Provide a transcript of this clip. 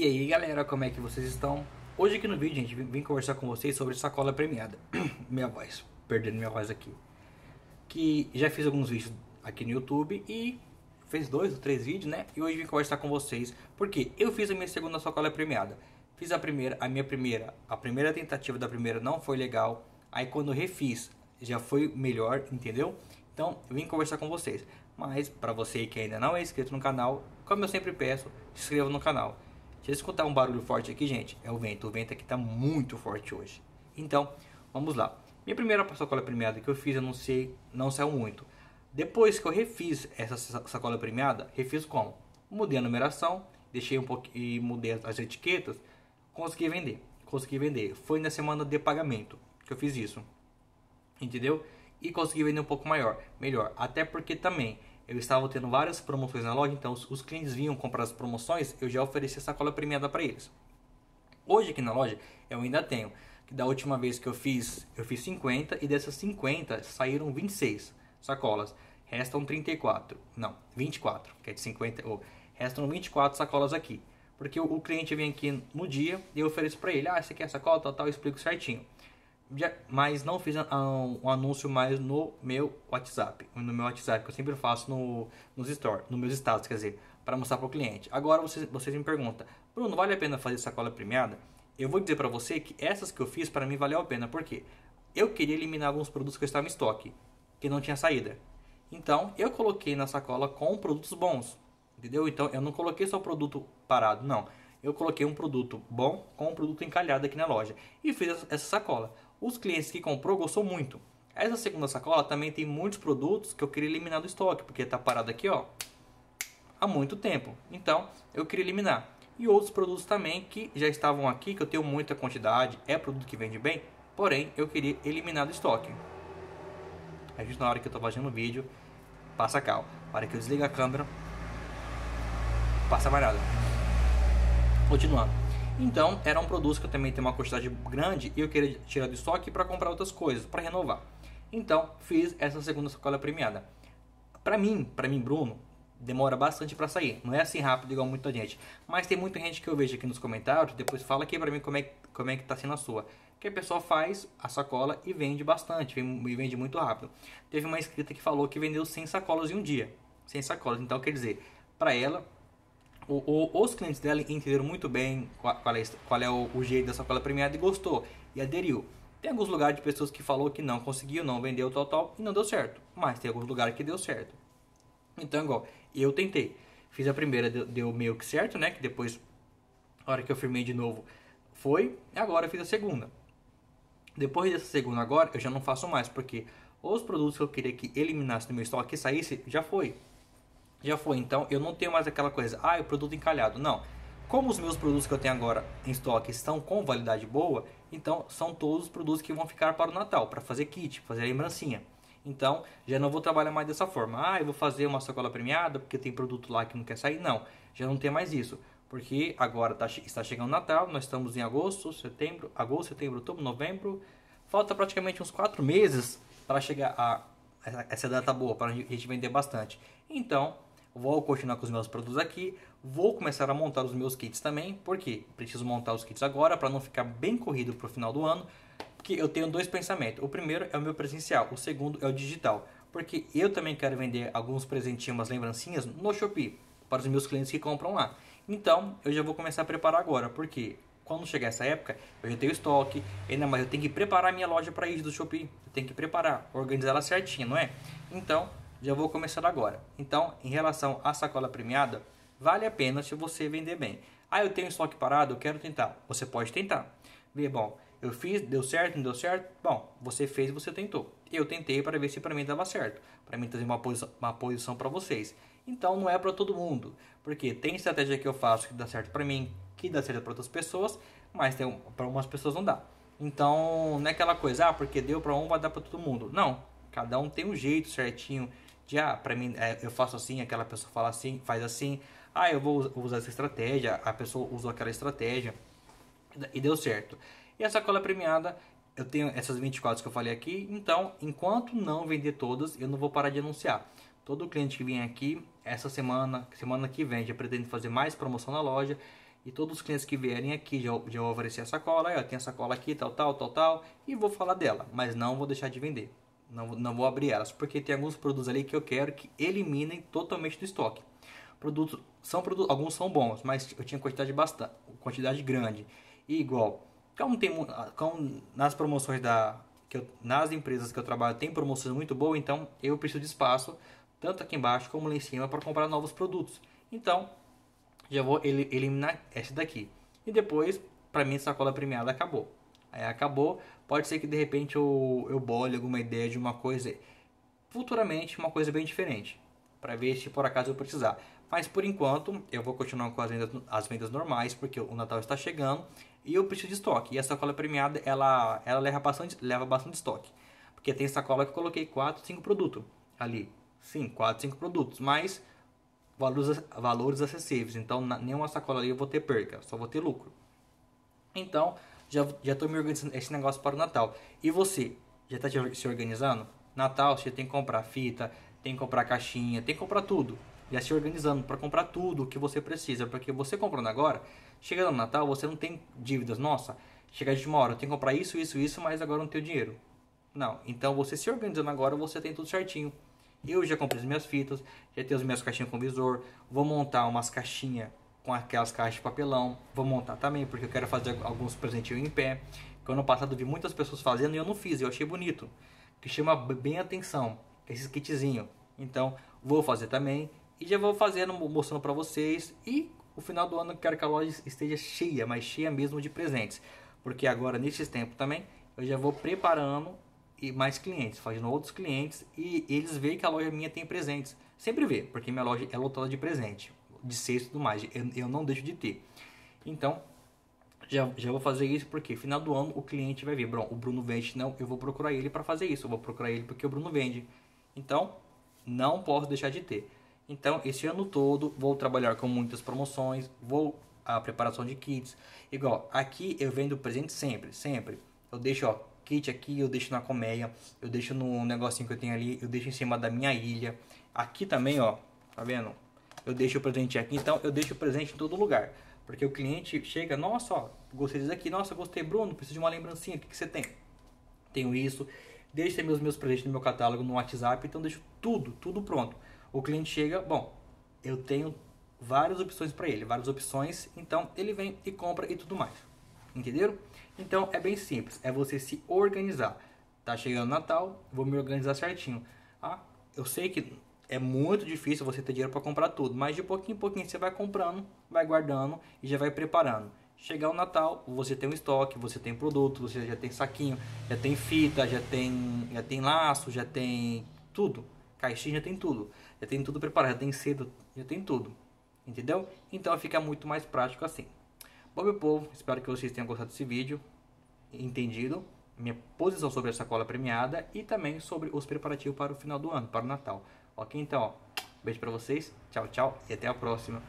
E aí galera, como é que vocês estão? Hoje aqui no vídeo, gente, vim conversar com vocês sobre sacola premiada. minha voz, perdendo minha voz aqui. Que já fiz alguns vídeos aqui no YouTube e fez dois ou três vídeos, né? E hoje vim conversar com vocês porque eu fiz a minha segunda sacola premiada. Fiz a primeira, a minha primeira, a primeira tentativa da primeira não foi legal. Aí quando refiz, já foi melhor, entendeu? Então, vim conversar com vocês. Mas para você que ainda não é inscrito no canal, como eu sempre peço, se inscreva no canal. Deixa eu escutar um barulho forte aqui, gente. É o vento. O vento aqui está muito forte hoje. Então, vamos lá. Minha primeira sacola premiada que eu fiz, eu não sei, não saiu muito. Depois que eu refiz essa sacola premiada, refiz como? Mudei a numeração, deixei um pouquinho e mudei as etiquetas, consegui vender. Consegui vender. Foi na semana de pagamento que eu fiz isso. Entendeu? E consegui vender um pouco maior, melhor. Até porque também eu estava tendo várias promoções na loja, então os, clientes vinham comprar as promoções, eu já oferecia sacola premiada para eles. Hoje aqui na loja eu ainda tenho, que da última vez que eu fiz, eu fiz 50 e dessas 50 saíram 26 sacolas. Restam 34, não, 24, que é de 50, ou restam 24 sacolas aqui. Porque o, o cliente vem aqui no dia e eu ofereço para ele, ah, você quer sacola, tal, tal, eu explico certinho mas não fiz um, anúncio mais no meu WhatsApp, no meu WhatsApp que eu sempre faço no, nos stories, nos meus status, quer dizer, para mostrar para o cliente. Agora vocês, vocês me perguntam, Bruno, vale a pena fazer sacola premiada? Eu vou dizer para você que essas que eu fiz para mim valeu a pena, porque eu queria eliminar alguns produtos que estavam em estoque, que não tinha saída. Então eu coloquei na sacola com produtos bons, entendeu? Então eu não coloquei só produto parado, não. Eu coloquei um produto bom com um produto encalhado aqui na loja e fiz essa sacola. Os clientes que comprou gostou muito. Essa segunda sacola também tem muitos produtos que eu queria eliminar do estoque, porque está parado aqui ó, há muito tempo. Então eu queria eliminar. E outros produtos também que já estavam aqui, que eu tenho muita quantidade, é produto que vende bem, porém eu queria eliminar do estoque. Aí justo na hora que eu estou fazendo o vídeo, passa a cal. Na hora que eu desligo a câmera, passa mais nada. Continuando. Então, era um produto que eu também tenho uma quantidade grande e eu queria tirar do estoque para comprar outras coisas, para renovar. Então, fiz essa segunda sacola premiada. Para mim, para mim, Bruno, demora bastante para sair. Não é assim rápido igual muita gente. Mas tem muita gente que eu vejo aqui nos comentários, depois fala aqui para mim como é, como é que tá sendo a sua. Que a pessoa faz a sacola e vende bastante, e vende muito rápido. Teve uma inscrita que falou que vendeu 100 sacolas em um dia. 100 sacolas. Então, quer dizer, para ela o, o, os clientes dela entenderam muito bem qual, qual é, qual é o, o, jeito da sacola premiada e gostou e aderiu. Tem alguns lugares de pessoas que falou que não conseguiu, não vendeu tal tal e não deu certo. Mas tem alguns lugares que deu certo. Então, igual, eu tentei. Fiz a primeira, deu, deu meio que certo, né? Que depois, a hora que eu firmei de novo, foi. Agora eu fiz a segunda. Depois dessa segunda agora, eu já não faço mais, porque os produtos que eu queria que eliminasse do meu estoque, que saísse, já foi já foi. Então eu não tenho mais aquela coisa, ah, o produto encalhado. Não. Como os meus produtos que eu tenho agora em estoque estão com validade boa, então são todos os produtos que vão ficar para o Natal, para fazer kit, fazer lembrancinha. Então já não vou trabalhar mais dessa forma. Ah, eu vou fazer uma sacola premiada porque tem produto lá que não quer sair. Não, já não tem mais isso. Porque agora tá, está chegando o Natal, nós estamos em agosto, setembro, agosto, setembro, outubro, novembro. Falta praticamente uns 4 meses para chegar a essa data boa, para a gente vender bastante. Então, vou continuar com os meus produtos aqui, vou começar a montar os meus kits também, porque preciso montar os kits agora para não ficar bem corrido para o final do ano, porque eu tenho dois pensamentos. O primeiro é o meu presencial, o segundo é o digital, porque eu também quero vender alguns presentinhos, umas lembrancinhas no Shopee para os meus clientes que compram lá. Então, eu já vou começar a preparar agora, porque quando chegar essa época, eu já tenho estoque, ainda mais eu tenho que preparar minha loja para ir do Shopee, eu tenho que preparar, organizar ela certinho, não é? Então, já vou começar agora. Então, em relação à sacola premiada, vale a pena se você vender bem. Ah, eu tenho estoque parado, eu quero tentar. Você pode tentar. Vê, bom, eu fiz, deu certo, não deu certo? Bom, você fez, você tentou. Eu tentei para ver se para mim dava certo. Para mim trazer uma posição, uma posição para vocês. Então não é para todo mundo, porque tem estratégia que eu faço que dá certo para mim, que dá certo para outras pessoas, mas para algumas pessoas não dá. Então não é aquela coisa, ah, porque deu para um vai dar para todo mundo. Não, cada um tem um jeito certinho de ah, para mim é, eu faço assim, aquela pessoa fala assim, faz assim, ah, eu vou usar essa estratégia, a pessoa usou aquela estratégia e deu certo. E a sacola premiada, eu tenho essas 24 que eu falei aqui, então enquanto não vender todas, eu não vou parar de anunciar. Todo cliente que vem aqui, essa semana, semana que vem, já pretendo fazer mais promoção na loja E todos os clientes que vierem aqui já, já vou oferecer a sacola, eu tenho a sacola aqui, tal, tal, tal, tal, e vou falar dela, mas não vou deixar de vender. Não, não vou abrir elas, porque tem alguns produtos ali que eu quero que eliminem totalmente do estoque. Produtos são produtos, alguns são bons, mas eu tinha quantidade bastante, quantidade grande. E igual, como tem como nas promoções da que eu, nas empresas que eu trabalho tem promoções muito boas, então eu preciso de espaço tanto aqui embaixo como lá em cima para comprar novos produtos. Então, já vou eliminar essa daqui. E depois, para mim, sacola premiada acabou. Aí acabou, pode ser que de repente eu, eu bole alguma ideia de uma coisa, futuramente uma coisa bem diferente, para ver se por acaso eu precisar. Mas por enquanto eu vou continuar com as vendas, as vendas normais, porque o Natal está chegando e eu preciso de estoque. E a sacola premiada ela, ela leva, bastante, leva bastante estoque, porque tem sacola que eu coloquei 4, 5 produtos ali. Sim, 4, 5 produtos, mas valores, valores acessíveis. Então, na, nenhuma sacola ali eu vou ter perca, só vou ter lucro. Então, já já estou me organizando esse negócio para o Natal. E você, já está se organizando? Natal, você tem que comprar fita, tem que comprar caixinha, tem que comprar tudo. Já se organizando para comprar tudo o que você precisa, porque você comprando agora, chega no Natal, você não tem dívidas. Nossa, chega de uma hora, eu tenho que comprar isso, isso, isso, mas agora não tenho dinheiro. Não, então você se organizando agora, você tem tudo certinho. Eu já comprei as minhas fitas, já tenho as minhas caixinhas com visor, vou montar umas caixinhas com aquelas caixas de papelão, vou montar também porque eu quero fazer alguns presentinhos em pé. Que ano passado vi muitas pessoas fazendo e eu não fiz, eu achei bonito, que chama bem atenção, esses kitzinho. Então, vou fazer também e já vou fazendo, mostrando para vocês e o final do ano eu quero que a loja esteja cheia, mas cheia mesmo de presentes, porque agora nesses tempos também eu já vou preparando e mais clientes, fazendo outros clientes e eles veem que a loja minha tem presentes. Sempre vê, porque minha loja é lotada de presente, de cesto e tudo mais. Eu, eu não deixo de ter. Então, já, já vou fazer isso porque final do ano o cliente vai ver, bom, o Bruno vende, não, eu vou procurar ele para fazer isso, eu vou procurar ele porque o Bruno vende. Então, não posso deixar de ter. Então, esse ano todo vou trabalhar com muitas promoções, vou a preparação de kits. Igual, aqui eu vendo presente sempre, sempre. Eu deixo, ó, kit aqui, eu deixo na colmeia, eu deixo no negocinho que eu tenho ali, eu deixo em cima da minha ilha. Aqui também, ó, tá vendo? Eu deixo o presente aqui, então eu deixo o presente em todo lugar. Porque o cliente chega, nossa, ó, gostei disso aqui, nossa, gostei, Bruno, preciso de uma lembrancinha, o que, que você tem? Tenho isso, deixo meus, meus presentes no meu catálogo no WhatsApp, então deixo tudo, tudo pronto. O cliente chega, bom, eu tenho várias opções para ele, várias opções, então ele vem e compra e tudo mais. Entenderam? Então é bem simples, é você se organizar. Tá chegando Natal, vou me organizar certinho. Ah, eu sei que é muito difícil você ter dinheiro para comprar tudo, mas de pouquinho em pouquinho você vai comprando, vai guardando e já vai preparando. Chegar o Natal, você tem um estoque, você tem produto, você já tem saquinho, já tem fita, já tem, já tem laço, já tem tudo. Caixinha já tem tudo. Já tem tudo preparado, já tem cedo, já tem tudo. Entendeu? Então fica muito mais prático assim. Bom, meu povo, espero que vocês tenham gostado desse vídeo, entendido minha posição sobre a sacola premiada e também sobre os preparativos para o final do ano, para o Natal. Ok? Então, ó, beijo para vocês, tchau, tchau e até a próxima.